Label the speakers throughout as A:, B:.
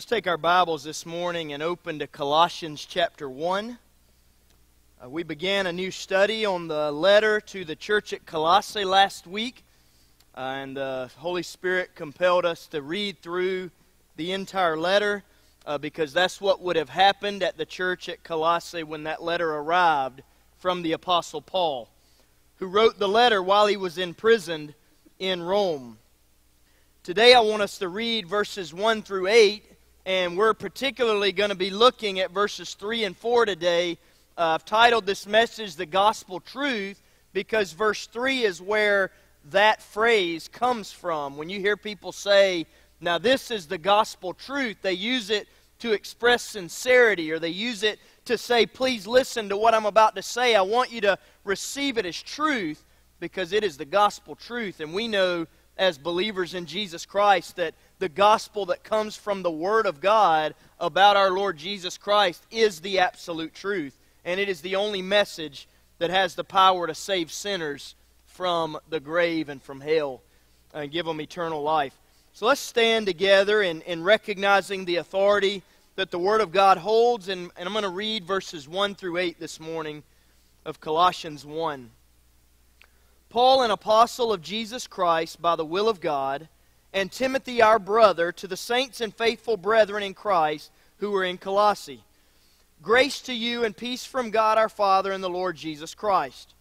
A: Let's take our Bibles this morning and open to Colossians chapter 1. Uh, we began a new study on the letter to the church at Colossae last week, uh, and the Holy Spirit compelled us to read through the entire letter uh, because that's what would have happened at the church at Colossae when that letter arrived from the Apostle Paul, who wrote the letter while he was imprisoned in Rome. Today I want us to read verses 1 through 8 and we're particularly going to be looking at verses 3 and 4 today. Uh, I've titled this message The Gospel Truth because verse 3 is where that phrase comes from. When you hear people say, now this is the gospel truth, they use it to express sincerity or they use it to say, please listen to what I'm about to say. I want you to receive it as truth because it is the gospel truth. And we know as believers in Jesus Christ that the gospel that comes from the Word of God about our Lord Jesus Christ is the absolute truth. And it is the only message that has the power to save sinners from the grave and from hell and give them eternal life. So let's stand together in, in recognizing the authority that the Word of God holds. And, and I'm going to read verses 1 through 8 this morning of Colossians 1. Paul, an apostle of Jesus Christ by the will of God, and Timothy, our brother, to the saints and faithful brethren in Christ who are in Colossae. Grace to you and peace from God our Father and the Lord Jesus Christ.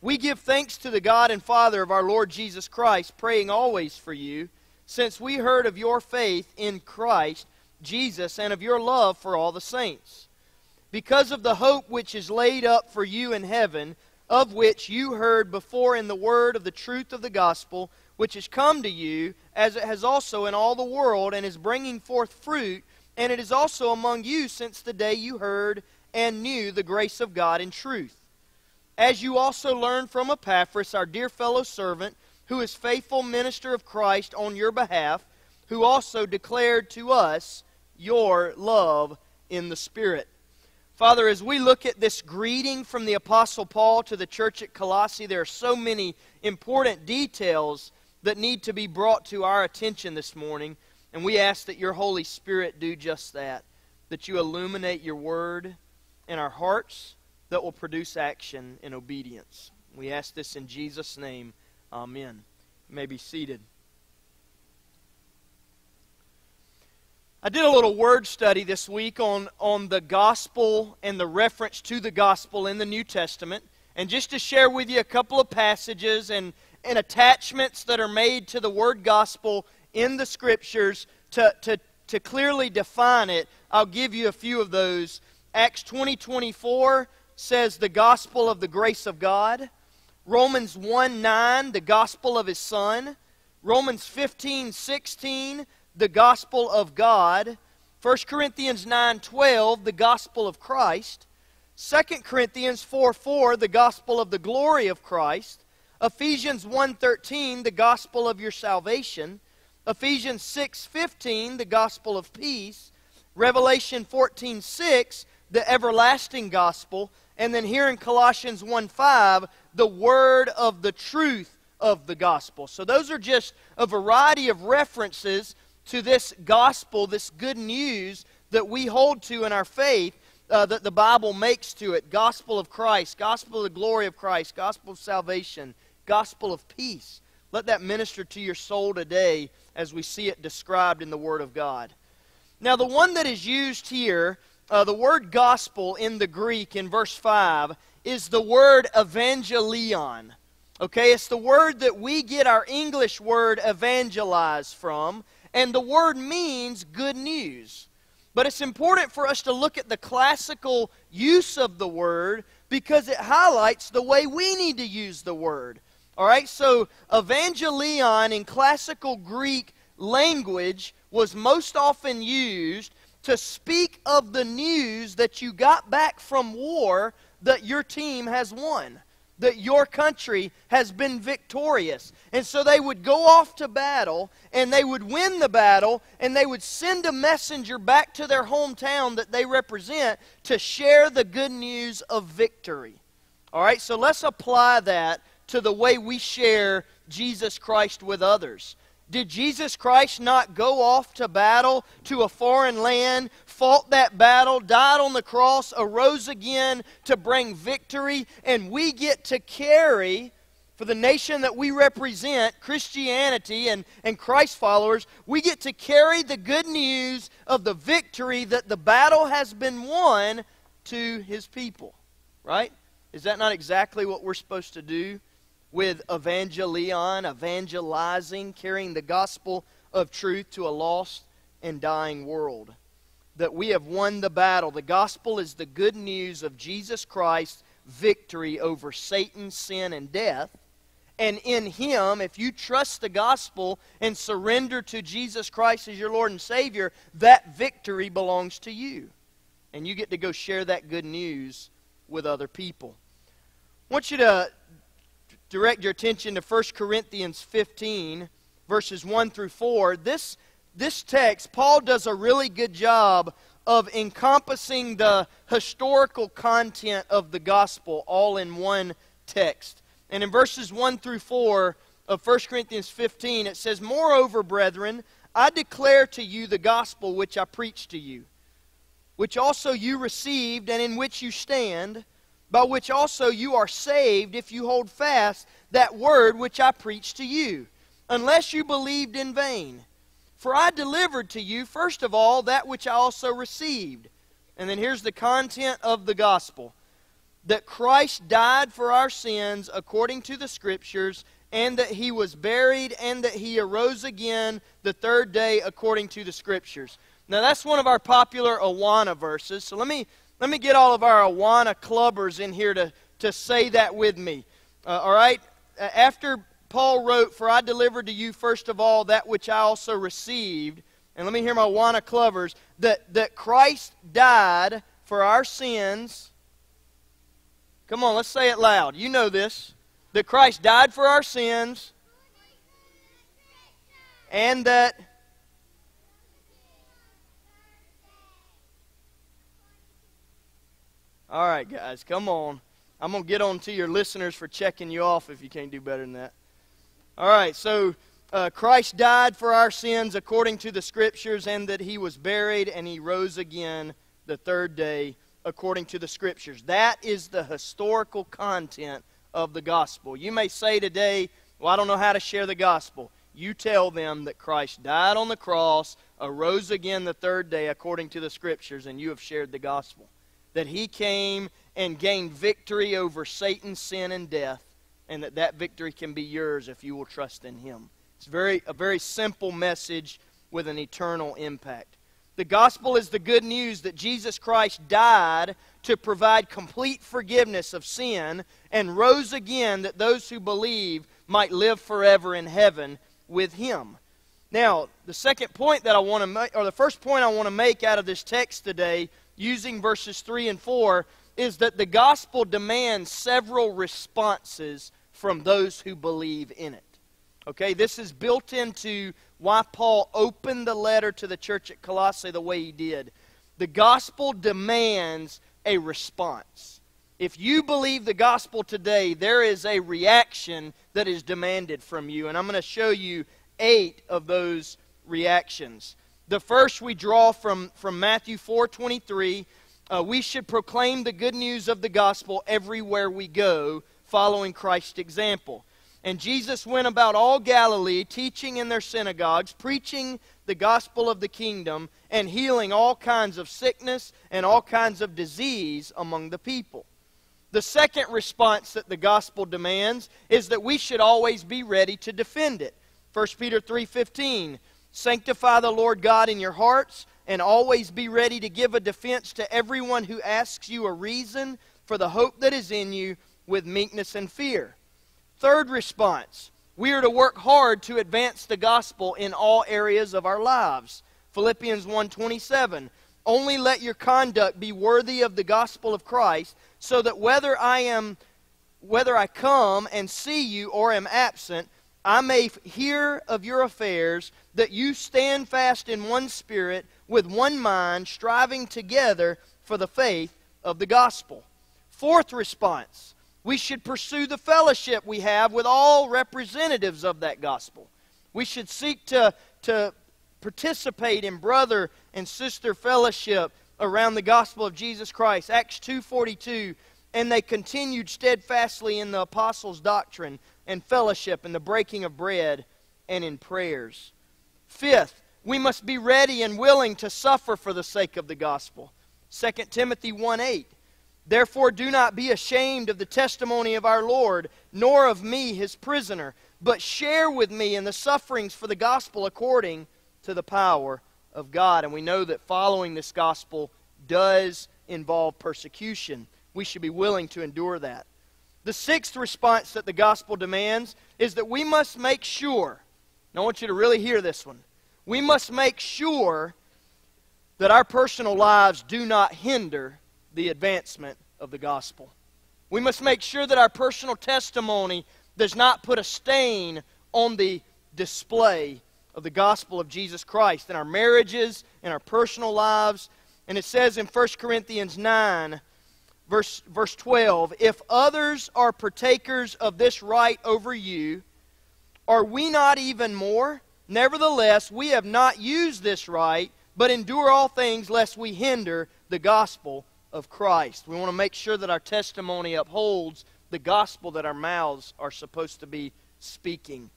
A: We give thanks to the God and Father of our Lord Jesus Christ, praying always for you, since we heard of your faith in Christ Jesus and of your love for all the saints. Because of the hope which is laid up for you in heaven, of which you heard before in the word of the truth of the gospel, which has come to you, as it has also in all the world, and is bringing forth fruit, and it is also among you since the day you heard and knew the grace of God in truth. As you also learned from Epaphras, our dear fellow servant, who is faithful minister of Christ on your behalf, who also declared to us your love in the Spirit. Father, as we look at this greeting from the Apostle Paul to the church at Colossae, there are so many important details that need to be brought to our attention this morning. And we ask that your Holy Spirit do just that, that you illuminate your word in our hearts that will produce action in obedience. We ask this in Jesus' name. Amen. You may be seated. I did a little word study this week on, on the gospel and the reference to the gospel in the New Testament. And just to share with you a couple of passages and, and attachments that are made to the word gospel in the scriptures to, to, to clearly define it, I'll give you a few of those. Acts 20 24 says the gospel of the grace of God. Romans 1 9, the gospel of his Son. Romans 15 16, the gospel of God. 1 Corinthians 9 12, the gospel of Christ. 2 Corinthians 4 4, the gospel of the glory of Christ. Ephesians 1:13 the gospel of your salvation, Ephesians 6:15 the gospel of peace, Revelation 14:6 the everlasting gospel, and then here in Colossians 1:5 the word of the truth of the gospel. So those are just a variety of references to this gospel, this good news that we hold to in our faith. Uh, that the Bible makes to it gospel of Christ, gospel of the glory of Christ, gospel of salvation, gospel of peace. Let that minister to your soul today as we see it described in the Word of God. Now, the one that is used here, uh, the word gospel in the Greek in verse 5, is the word evangelion. Okay, it's the word that we get our English word evangelize from, and the word means good news. But it's important for us to look at the classical use of the word because it highlights the way we need to use the word. All right, so evangelion in classical Greek language was most often used to speak of the news that you got back from war that your team has won, that your country has been victorious. And so they would go off to battle and they would win the battle and they would send a messenger back to their hometown that they represent to share the good news of victory. All right, so let's apply that to the way we share Jesus Christ with others. Did Jesus Christ not go off to battle to a foreign land, fought that battle, died on the cross, arose again to bring victory, and we get to carry for the nation that we represent, Christianity and, and Christ followers, we get to carry the good news of the victory that the battle has been won to his people. Right? Is that not exactly what we're supposed to do with evangelion, evangelizing, carrying the gospel of truth to a lost and dying world? That we have won the battle. The gospel is the good news of Jesus Christ's victory over Satan, sin, and death and in Him, if you trust the gospel and surrender to Jesus Christ as your Lord and Savior, that victory belongs to you. And you get to go share that good news with other people. I want you to direct your attention to 1 Corinthians 15, verses 1 through 4. This, this text, Paul does a really good job of encompassing the historical content of the gospel all in one text. And in verses 1 through 4 of 1 Corinthians 15, it says, Moreover, brethren, I declare to you the gospel which I preached to you, which also you received, and in which you stand, by which also you are saved, if you hold fast that word which I preached to you, unless you believed in vain. For I delivered to you, first of all, that which I also received. And then here's the content of the gospel that Christ died for our sins according to the Scriptures, and that he was buried, and that he arose again the third day according to the Scriptures. Now, that's one of our popular Awana verses. So let me, let me get all of our Awana clubbers in here to, to say that with me. Uh, all right? After Paul wrote, For I delivered to you first of all that which I also received, and let me hear my Awana clubbers, that, that Christ died for our sins Come on, let's say it loud. You know this. That Christ died for our sins and that All right, guys, come on. I'm going to get on to your listeners for checking you off if you can't do better than that. All right, so uh, Christ died for our sins according to the Scriptures, and that he was buried and he rose again the third day according to the Scriptures. That is the historical content of the gospel. You may say today, Well, I don't know how to share the gospel. You tell them that Christ died on the cross, arose again the third day according to the Scriptures, and you have shared the gospel. That he came and gained victory over Satan, sin, and death, and that that victory can be yours if you will trust in him. It's very, a very simple message with an eternal impact. The gospel is the good news that Jesus Christ died to provide complete forgiveness of sin and rose again that those who believe might live forever in heaven with him. Now, the second point that I want to make, or the first point I want to make out of this text today, using verses 3 and 4, is that the gospel demands several responses from those who believe in it. Okay, this is built into why Paul opened the letter to the church at Colossae the way he did. The gospel demands a response. If you believe the gospel today, there is a reaction that is demanded from you. And I'm going to show you eight of those reactions. The first we draw from, from Matthew 4 23. Uh, we should proclaim the good news of the gospel everywhere we go, following Christ's example. And Jesus went about all Galilee, teaching in their synagogues, preaching the gospel of the kingdom, and healing all kinds of sickness and all kinds of disease among the people. The second response that the gospel demands is that we should always be ready to defend it. 1 Peter 3:15 Sanctify the Lord God in your hearts and always be ready to give a defense to everyone who asks you a reason for the hope that is in you with meekness and fear. Third response we are to work hard to advance the gospel in all areas of our lives. Philippians 1:27 Only let your conduct be worthy of the gospel of Christ, so that whether I am whether I come and see you or am absent, I may hear of your affairs, that you stand fast in one spirit, with one mind, striving together for the faith of the gospel. Fourth response we should pursue the fellowship we have with all representatives of that gospel. We should seek to, to participate in brother and sister fellowship around the gospel of Jesus Christ. Acts 2:42 and they continued steadfastly in the apostles' doctrine and fellowship and the breaking of bread and in prayers. Fifth, we must be ready and willing to suffer for the sake of the gospel. 2 Timothy 1 8. Therefore, do not be ashamed of the testimony of our Lord, nor of me, his prisoner, but share with me in the sufferings for the gospel according to the power of God. And we know that following this gospel does involve persecution. We should be willing to endure that. The sixth response that the gospel demands is that we must make sure, and I want you to really hear this one, we must make sure that our personal lives do not hinder the advancement of the gospel. We must make sure that our personal testimony does not put a stain on the display of the gospel of Jesus Christ in our marriages, in our personal lives. And it says in 1 Corinthians 9, verse, verse 12, If others are partakers of this right over you, are we not even more? Nevertheless, we have not used this right, but endure all things lest we hinder the gospel of Christ. We want to make sure that our testimony upholds the gospel that our mouths are supposed to be speaking.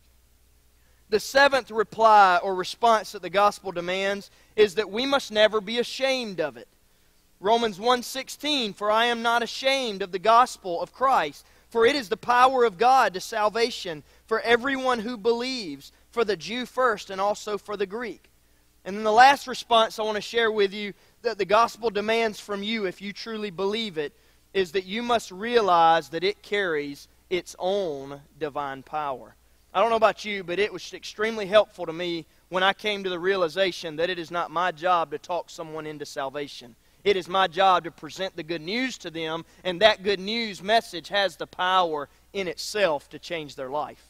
A: The seventh reply or response that the gospel demands is that we must never be ashamed of it. Romans 1:16 For I am not ashamed of the gospel of Christ for it is the power of God to salvation for everyone who believes for the Jew first and also for the Greek. And then the last response I want to share with you that the gospel demands from you, if you truly believe it, is that you must realize that it carries its own divine power. I don't know about you, but it was extremely helpful to me when I came to the realization that it is not my job to talk someone into salvation. It is my job to present the good news to them, and that good news message has the power in itself to change their life.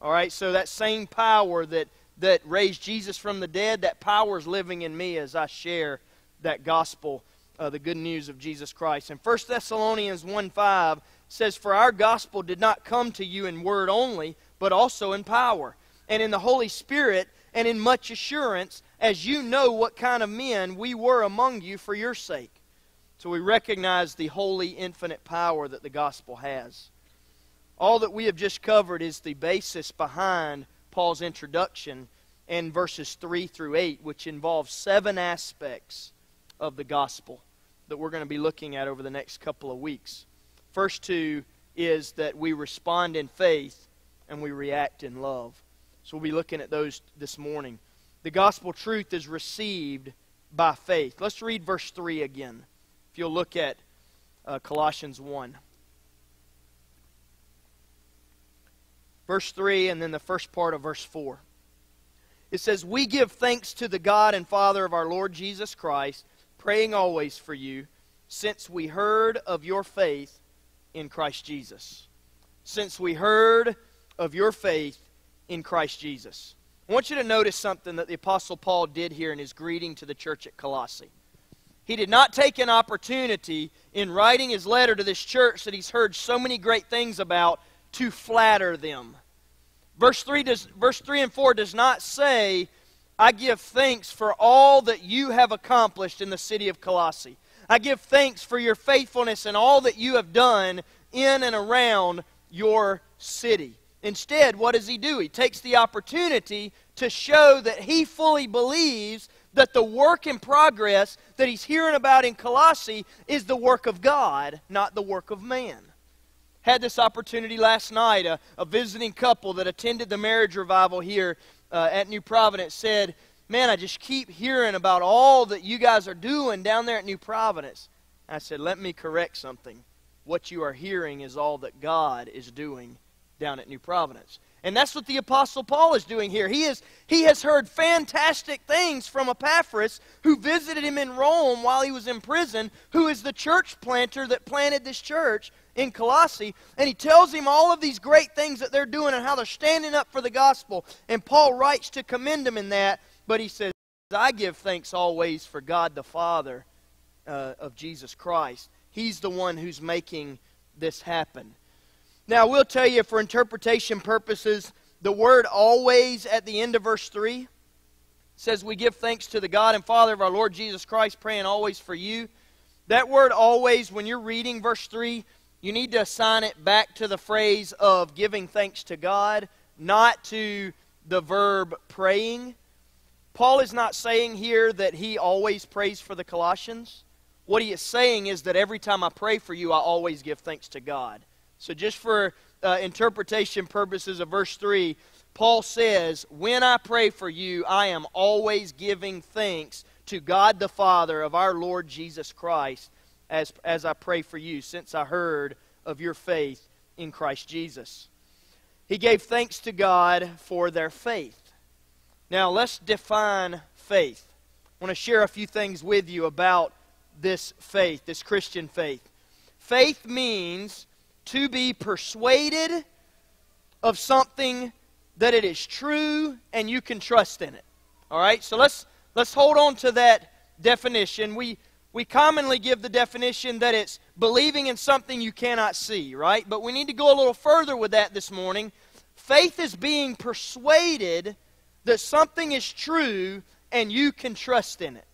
A: All right, so that same power that, that raised Jesus from the dead, that power is living in me as I share that gospel, uh, the good news of Jesus Christ. And 1 Thessalonians 1 5 says, For our gospel did not come to you in word only, but also in power, and in the Holy Spirit, and in much assurance, as you know what kind of men we were among you for your sake. So we recognize the holy, infinite power that the gospel has. All that we have just covered is the basis behind Paul's introduction in verses 3 through 8, which involves seven aspects of the gospel that we're going to be looking at over the next couple of weeks. First two is that we respond in faith and we react in love. So we'll be looking at those this morning. The gospel truth is received by faith. Let's read verse 3 again. If you'll look at uh, Colossians 1. Verse 3 and then the first part of verse 4. It says, We give thanks to the God and Father of our Lord Jesus Christ, praying always for you, since we heard of your faith in Christ Jesus. Since we heard of your faith in Christ Jesus. I want you to notice something that the Apostle Paul did here in his greeting to the church at Colossae. He did not take an opportunity in writing his letter to this church that he's heard so many great things about to flatter them. Verse 3, does, verse 3 and 4 does not say, I give thanks for all that you have accomplished in the city of Colossae. I give thanks for your faithfulness and all that you have done in and around your city. Instead, what does he do? He takes the opportunity to show that he fully believes that the work in progress that he's hearing about in Colossae is the work of God, not the work of man. Had this opportunity last night. A, a visiting couple that attended the marriage revival here uh, at New Providence said, Man, I just keep hearing about all that you guys are doing down there at New Providence. I said, Let me correct something. What you are hearing is all that God is doing down at New Providence. And that's what the Apostle Paul is doing here. He, is, he has heard fantastic things from Epaphras, who visited him in Rome while he was in prison, who is the church planter that planted this church in Colossae. And he tells him all of these great things that they're doing and how they're standing up for the gospel. And Paul writes to commend them in that, but he says, I give thanks always for God the Father uh, of Jesus Christ. He's the one who's making this happen. Now, I will tell you, for interpretation purposes, the word always at the end of verse 3 says, We give thanks to the God and Father of our Lord Jesus Christ, praying always for you. That word always, when you're reading verse 3, you need to assign it back to the phrase of giving thanks to God, not to the verb praying. Paul is not saying here that he always prays for the Colossians. What he is saying is that every time I pray for you, I always give thanks to God. So, just for uh, interpretation purposes of verse 3, Paul says, When I pray for you, I am always giving thanks to God the Father of our Lord Jesus Christ as, as I pray for you, since I heard of your faith in Christ Jesus. He gave thanks to God for their faith. Now, let's define faith. I want to share a few things with you about this faith, this Christian faith. Faith means to be persuaded of something that it is true and you can trust in it. All right? So let's let's hold on to that definition. We we commonly give the definition that it's believing in something you cannot see, right? But we need to go a little further with that this morning. Faith is being persuaded that something is true and you can trust in it.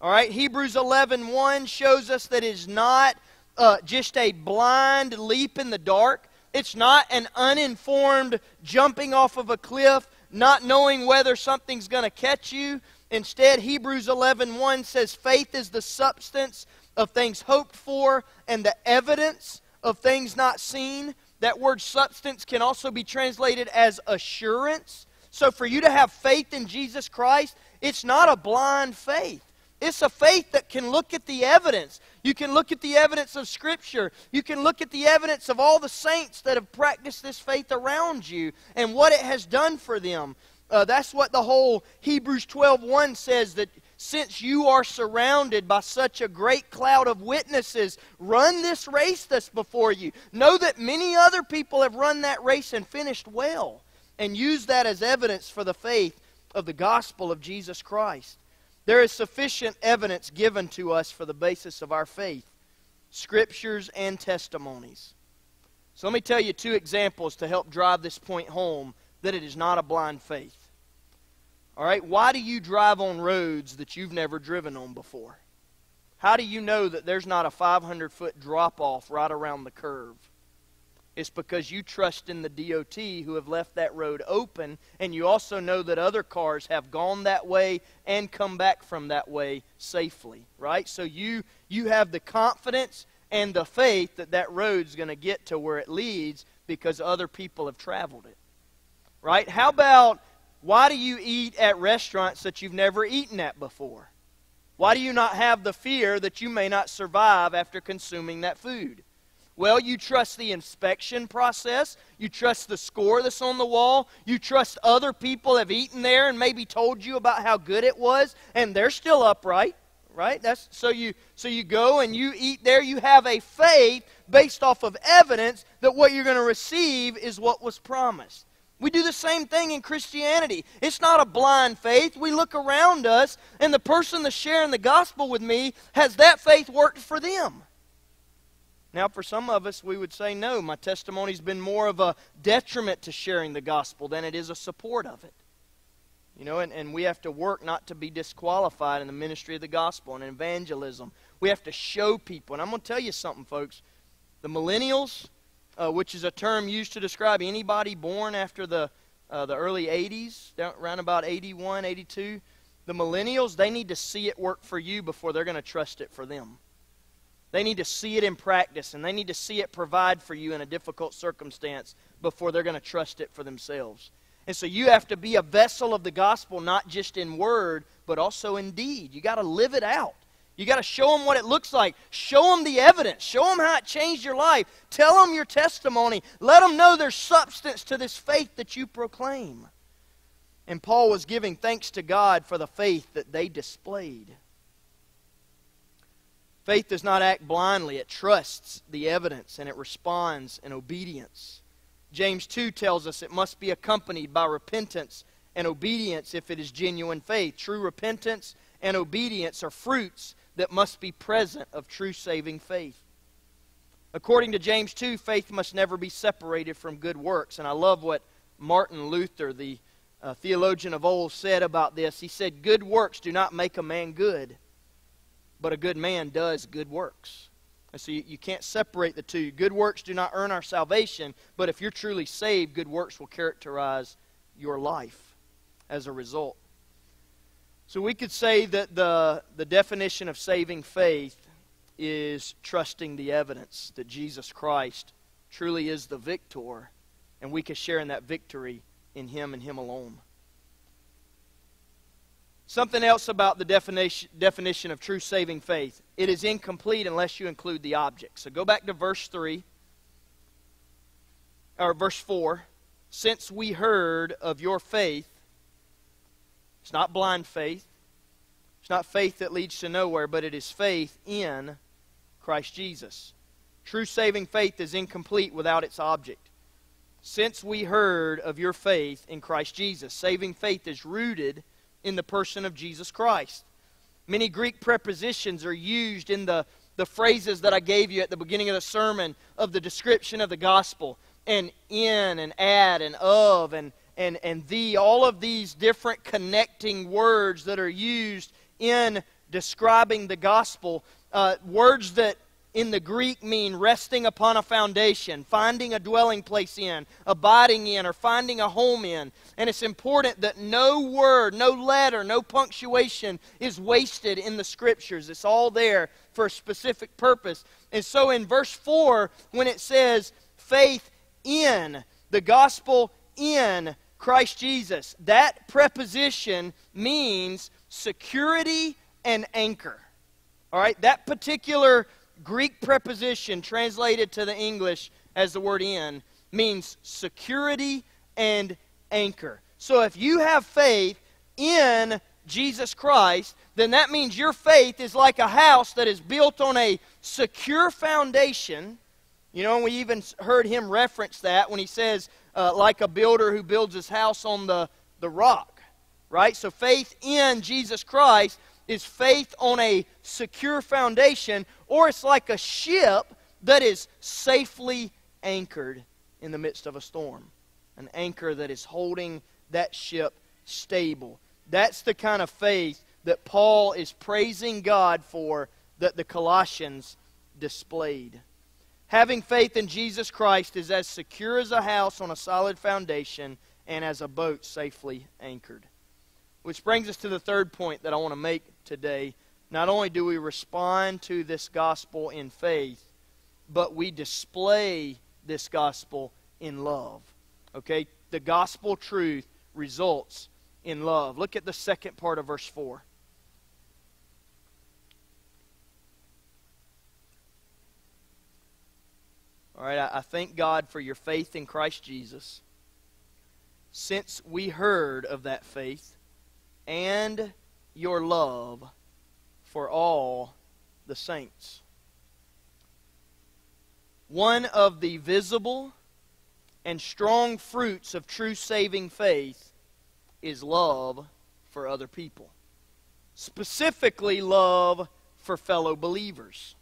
A: All right? Hebrews 11:1 1 shows us that it is not uh, just a blind leap in the dark. It's not an uninformed jumping off of a cliff, not knowing whether something's going to catch you. Instead, Hebrews 11:1 1 says faith is the substance of things hoped for and the evidence of things not seen. That word substance can also be translated as assurance. So for you to have faith in Jesus Christ, it's not a blind faith. It's a faith that can look at the evidence. You can look at the evidence of Scripture. You can look at the evidence of all the saints that have practiced this faith around you and what it has done for them. Uh, that's what the whole Hebrews 12:1 says that since you are surrounded by such a great cloud of witnesses, run this race that's before you. Know that many other people have run that race and finished well, and use that as evidence for the faith of the gospel of Jesus Christ. There is sufficient evidence given to us for the basis of our faith scriptures and testimonies. So let me tell you two examples to help drive this point home that it is not a blind faith. All right, why do you drive on roads that you've never driven on before? How do you know that there's not a 500 foot drop off right around the curve? It's because you trust in the DOT who have left that road open, and you also know that other cars have gone that way and come back from that way safely, right? So you you have the confidence and the faith that that road's going to get to where it leads because other people have traveled it. Right? How about why do you eat at restaurants that you've never eaten at before? Why do you not have the fear that you may not survive after consuming that food? Well, you trust the inspection process. You trust the score that's on the wall. You trust other people have eaten there and maybe told you about how good it was, and they're still upright, right? That's so you so you go and you eat there. You have a faith based off of evidence that what you're going to receive is what was promised. We do the same thing in Christianity. It's not a blind faith. We look around us, and the person that's sharing the gospel with me has that faith worked for them. Now, for some of us, we would say, no, my testimony's been more of a detriment to sharing the gospel than it is a support of it. You know, and, and we have to work not to be disqualified in the ministry of the gospel and evangelism. We have to show people. And I'm going to tell you something, folks. The millennials, uh, which is a term used to describe anybody born after the, uh, the early 80s, around about 81, 82, the millennials, they need to see it work for you before they're going to trust it for them. They need to see it in practice, and they need to see it provide for you in a difficult circumstance before they're going to trust it for themselves. And so you have to be a vessel of the gospel, not just in word, but also in deed. You got to live it out. You got to show them what it looks like. Show them the evidence. Show them how it changed your life. Tell them your testimony. Let them know there's substance to this faith that you proclaim. And Paul was giving thanks to God for the faith that they displayed. Faith does not act blindly, it trusts the evidence and it responds in obedience. James 2 tells us it must be accompanied by repentance and obedience if it is genuine faith. True repentance and obedience are fruits that must be present of true saving faith. According to James 2, faith must never be separated from good works. And I love what Martin Luther, the uh, theologian of old, said about this. He said, Good works do not make a man good, but a good man does good works. And so you, you can't separate the two. Good works do not earn our salvation, but if you're truly saved, good works will characterize your life as a result. So we could say that the, the definition of saving faith is trusting the evidence that Jesus Christ truly is the victor, and we can share in that victory in Him and Him alone. Something else about the definition, definition of true saving faith it is incomplete unless you include the object. So go back to verse 3, or verse 4. Since we heard of your faith, it's not blind faith, it's not faith that leads to nowhere, but it is faith in Christ Jesus. True saving faith is incomplete without its object. Since we heard of your faith in Christ Jesus, saving faith is rooted in the person of Jesus Christ. Many Greek prepositions are used in the, the phrases that I gave you at the beginning of the sermon of the description of the gospel. And in and at and of and, and, and the, all of these different connecting words that are used in describing the gospel. Uh, words that in the Greek mean resting upon a foundation, finding a dwelling place in, abiding in, or finding a home in. And it's important that no word, no letter, no punctuation is wasted in the scriptures. It's all there for a specific purpose. And so in verse 4, when it says faith in, the gospel in Christ Jesus, that preposition means security and anchor. All right, that particular Greek preposition translated to the English as the word in means security and anchor. So if you have faith in Jesus Christ, then that means your faith is like a house that is built on a secure foundation. You know, we even heard him reference that when he says, uh, like a builder who builds his house on the, the rock, right? So faith in Jesus Christ is faith on a secure foundation, or it's like a ship that is safely anchored in the midst of a storm. An anchor that is holding that ship stable. That's the kind of faith that Paul is praising God for that the Colossians displayed. Having faith in Jesus Christ is as secure as a house on a solid foundation and as a boat safely anchored. Which brings us to the third point that I want to make today. Not only do we respond to this gospel in faith, but we display this gospel in love. Okay? The gospel truth results in love. Look at the second part of verse 4. All right, I, I thank God for your faith in Christ Jesus. Since we heard of that faith and your love for all the saints. One of the visible and strong fruits of true saving faith is love for other people, specifically, love for fellow believers.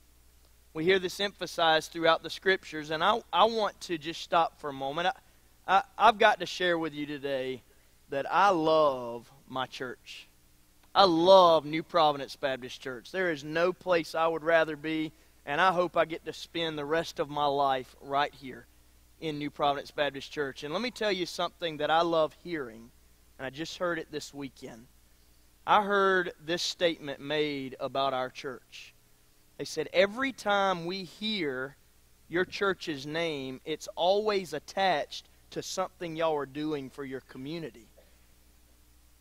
A: We hear this emphasized throughout the scriptures, and I, I want to just stop for a moment. I, I, I've got to share with you today that I love my church. I love New Providence Baptist Church. There is no place I would rather be, and I hope I get to spend the rest of my life right here in New Providence Baptist Church. And let me tell you something that I love hearing, and I just heard it this weekend. I heard this statement made about our church. They said, Every time we hear your church's name, it's always attached to something y'all are doing for your community.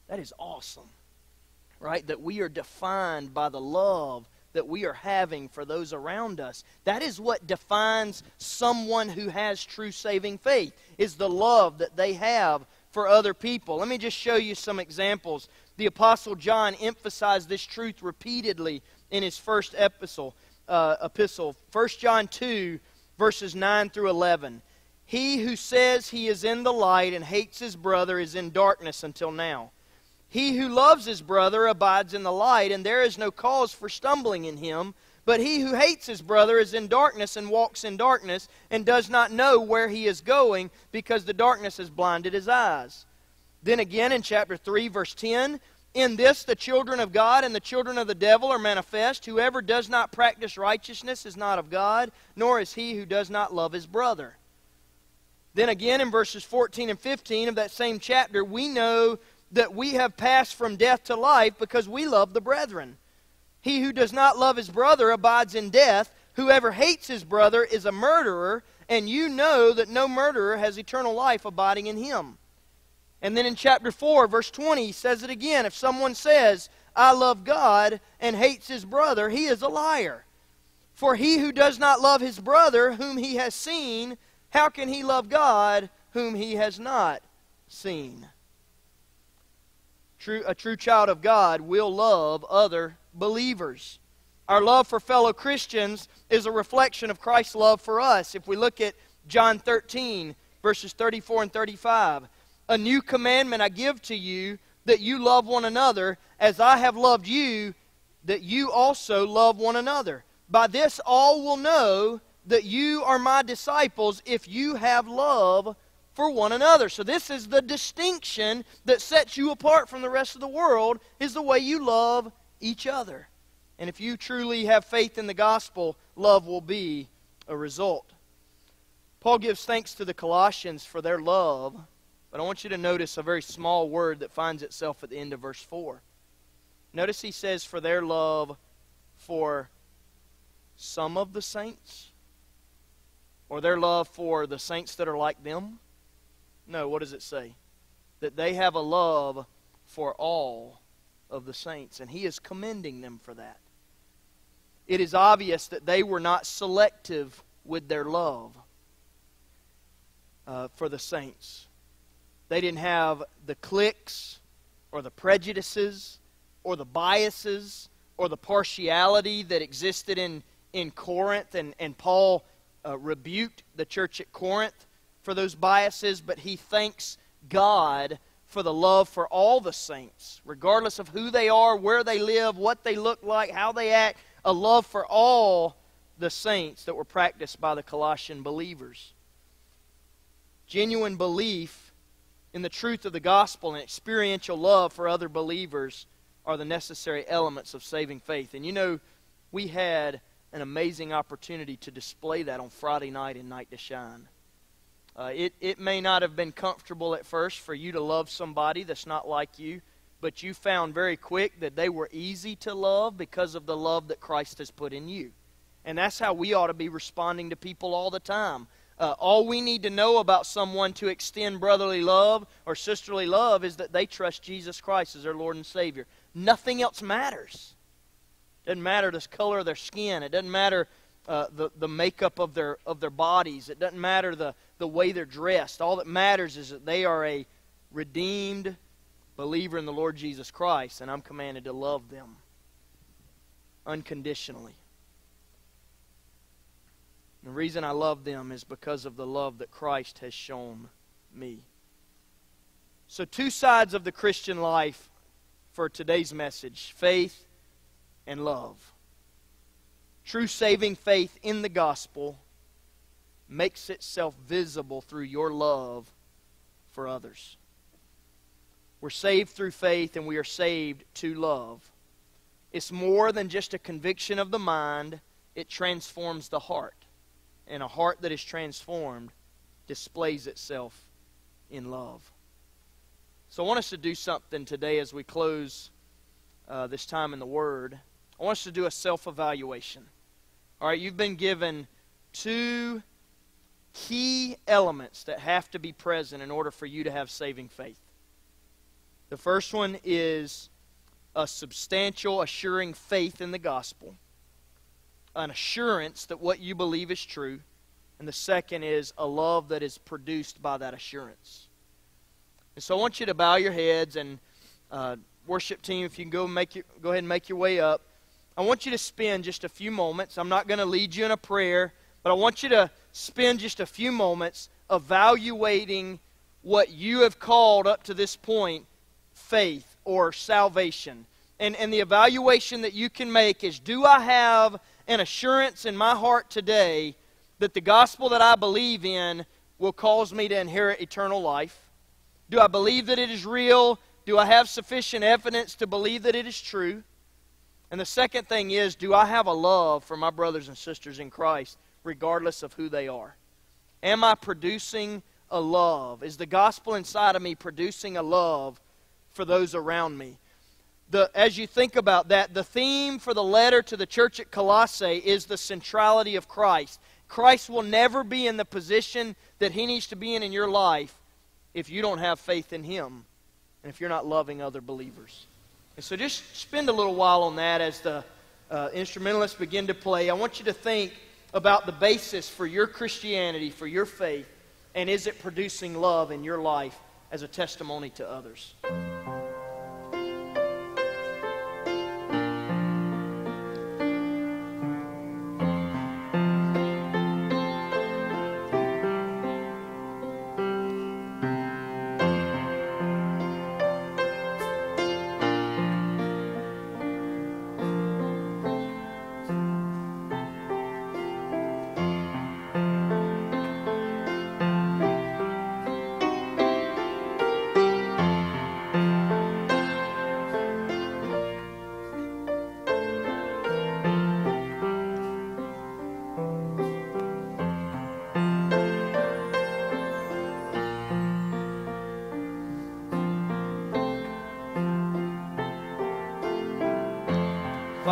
A: That is awesome right? That we are defined by the love that we are having for those around us. That is what defines someone who has true saving faith, is the love that they have for other people. Let me just show you some examples. The Apostle John emphasized this truth repeatedly in his first epistle. Uh, epistle, 1 John 2, verses 9 through 11. He who says he is in the light and hates his brother is in darkness until now. He who loves his brother abides in the light, and there is no cause for stumbling in him. But he who hates his brother is in darkness and walks in darkness and does not know where he is going because the darkness has blinded his eyes. Then again in chapter 3, verse 10, in this the children of God and the children of the devil are manifest. Whoever does not practice righteousness is not of God, nor is he who does not love his brother. Then again in verses 14 and 15 of that same chapter, we know that we have passed from death to life because we love the brethren. He who does not love his brother abides in death. Whoever hates his brother is a murderer, and you know that no murderer has eternal life abiding in him. And then in chapter 4, verse 20, he says it again. If someone says, I love God, and hates his brother, he is a liar. For he who does not love his brother, whom he has seen, how can he love God, whom he has not seen? True, a true child of God will love other believers. Our love for fellow Christians is a reflection of Christ's love for us. If we look at John 13, verses 34 and 35, a new commandment I give to you that you love one another as I have loved you, that you also love one another. By this all will know that you are my disciples if you have love for one another. So this is the distinction that sets you apart from the rest of the world is the way you love each other. And if you truly have faith in the gospel, love will be a result. Paul gives thanks to the Colossians for their love, but I want you to notice a very small word that finds itself at the end of verse 4. Notice he says, for their love for some of the saints, or their love for the saints that are like them. No, what does it say? That they have a love for all of the saints, and he is commending them for that. It is obvious that they were not selective with their love uh, for the saints. They didn't have the cliques or the prejudices or the biases or the partiality that existed in, in Corinth, and, and Paul uh, rebuked the church at Corinth for those biases, but he thanks God for the love for all the saints, regardless of who they are, where they live, what they look like, how they act, a love for all the saints that were practiced by the Colossian believers. Genuine belief in the truth of the gospel and experiential love for other believers are the necessary elements of saving faith. And you know, we had an amazing opportunity to display that on Friday night in Night to Shine. Uh, it, it may not have been comfortable at first for you to love somebody that's not like you, but you found very quick that they were easy to love because of the love that Christ has put in you. And that's how we ought to be responding to people all the time. Uh, all we need to know about someone to extend brotherly love or sisterly love is that they trust Jesus Christ as their Lord and Savior. Nothing else matters. It doesn't matter the color of their skin. It doesn't matter uh, the, the makeup of their, of their bodies. It doesn't matter the, the way they're dressed. All that matters is that they are a redeemed believer in the Lord Jesus Christ, and I'm commanded to love them unconditionally. The reason I love them is because of the love that Christ has shown me. So, two sides of the Christian life for today's message faith and love. True saving faith in the gospel makes itself visible through your love for others. We're saved through faith and we are saved to love. It's more than just a conviction of the mind, it transforms the heart. And a heart that is transformed displays itself in love. So I want us to do something today as we close uh, this time in the Word. I want us to do a self evaluation. All right, you've been given two key elements that have to be present in order for you to have saving faith. The first one is a substantial, assuring faith in the gospel, an assurance that what you believe is true. And the second is a love that is produced by that assurance. And so I want you to bow your heads and uh, worship team, if you can go make your, go ahead and make your way up. I want you to spend just a few moments. I'm not going to lead you in a prayer, but I want you to spend just a few moments evaluating what you have called up to this point faith or salvation. And, and the evaluation that you can make is do I have an assurance in my heart today that the gospel that I believe in will cause me to inherit eternal life? Do I believe that it is real? Do I have sufficient evidence to believe that it is true? And the second thing is, do I have a love for my brothers and sisters in Christ, regardless of who they are? Am I producing a love? Is the gospel inside of me producing a love for those around me? The, as you think about that, the theme for the letter to the church at Colossae is the centrality of Christ. Christ will never be in the position that he needs to be in in your life if you don't have faith in him and if you're not loving other believers. And so just spend a little while on that as the uh, instrumentalists begin to play. I want you to think about the basis for your Christianity, for your faith, and is it producing love in your life as a testimony to others?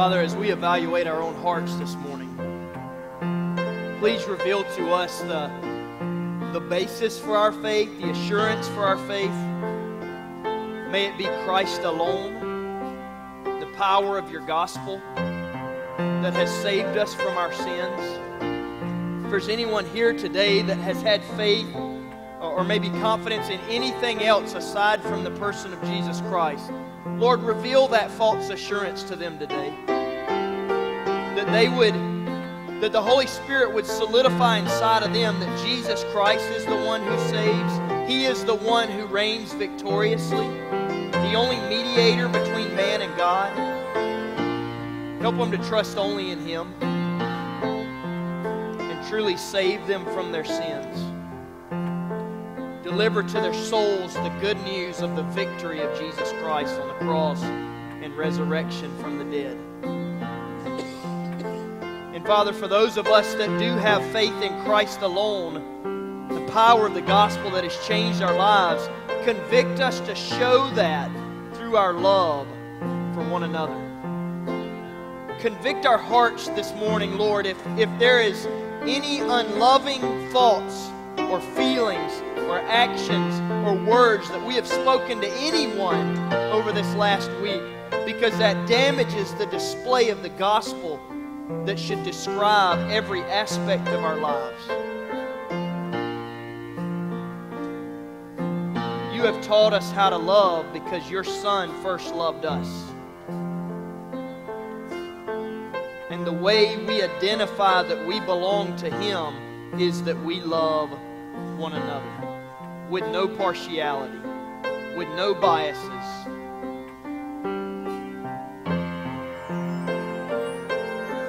A: Father, as we evaluate our own hearts this morning, please reveal to us the, the basis for our faith, the assurance for our faith. May it be Christ alone, the power of your gospel that has saved us from our sins. If there's anyone here today that has had faith or maybe confidence in anything else aside from the person of Jesus Christ, Lord, reveal that false assurance to them today. They would, that the Holy Spirit would solidify inside of them that Jesus Christ is the one who saves. He is the one who reigns victoriously, the only mediator between man and God. Help them to trust only in Him and truly save them from their sins deliver to their souls the good news of the victory of Jesus Christ on the cross and resurrection from the dead. Father, for those of us that do have faith in Christ alone, the power of the gospel that has changed our lives, convict us to show that through our love for one another. Convict our hearts this morning, Lord, if, if there is any unloving thoughts or feelings or actions or words that we have spoken to anyone over this last week because that damages the display of the gospel that should describe every aspect of our lives. You have taught us how to love because your Son first loved us. And the way we identify that we belong to Him is that we love one another with no partiality, with no biases.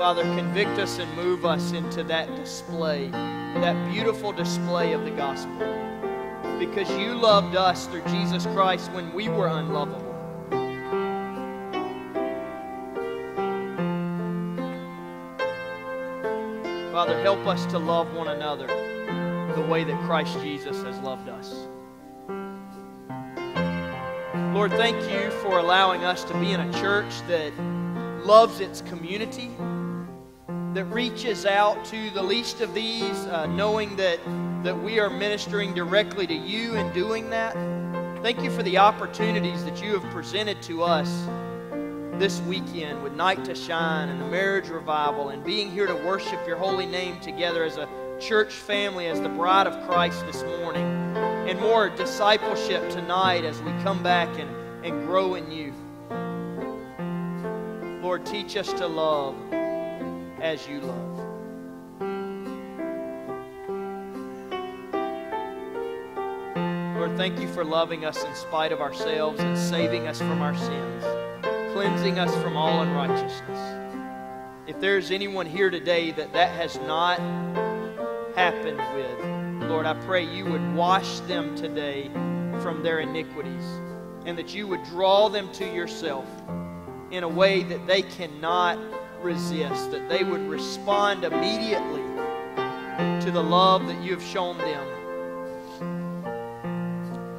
A: Father, convict us and move us into that display, that beautiful display of the gospel. Because you loved us through Jesus Christ when we were unlovable. Father, help us to love one another the way that Christ Jesus has loved us. Lord, thank you for allowing us to be in a church that loves its community, that reaches out to the least of these, uh, knowing that, that we are ministering directly to you and doing that. Thank you for the opportunities that you have presented to us this weekend with Night to Shine and the marriage revival and being here to worship your holy name together as a church family as the bride of Christ this morning, and more discipleship tonight as we come back and, and grow in you. Lord, teach us to love as you love. Lord, thank you for loving us in spite of ourselves and saving us from our sins, cleansing us from all unrighteousness. if there's anyone here today that that has not happened with, Lord, I pray you would wash them today from their iniquities and that you would draw them to yourself in a way that they cannot resist, that they would respond immediately to the love that you have shown them.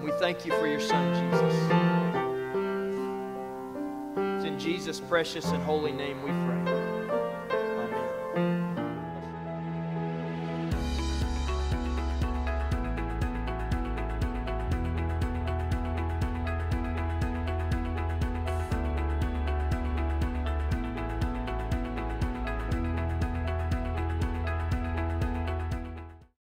A: We thank you for your Son, Jesus. It's in Jesus' precious and holy name we pray.